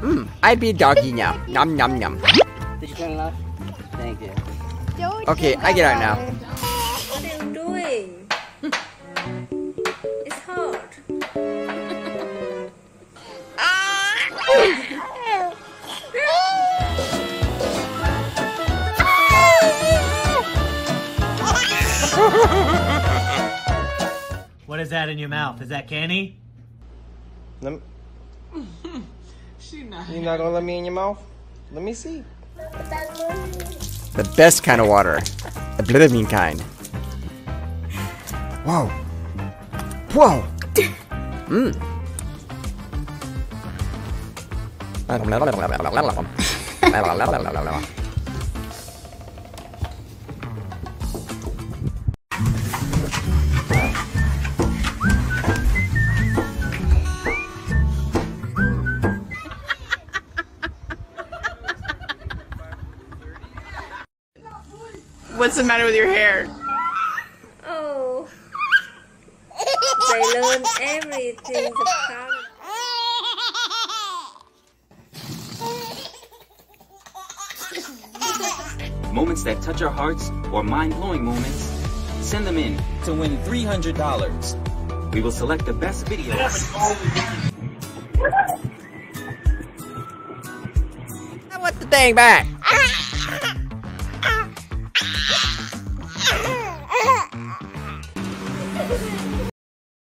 Mmm, I be doggy now. Nom nom nom. Did you turn it off? Thank you. Okay, I get out now. What are you doing? it's hot. What is that in your mouth? Is that candy? Let me... You're not gonna let me in your mouth? Let me see. The best kind of water. The Blithering kind. Whoa. Whoa. Mmm. What's the matter with your hair? Oh. they learn everything about Moments that touch our hearts or mind-blowing moments, send them in to win $300. We will select the best videos. I want the thing back.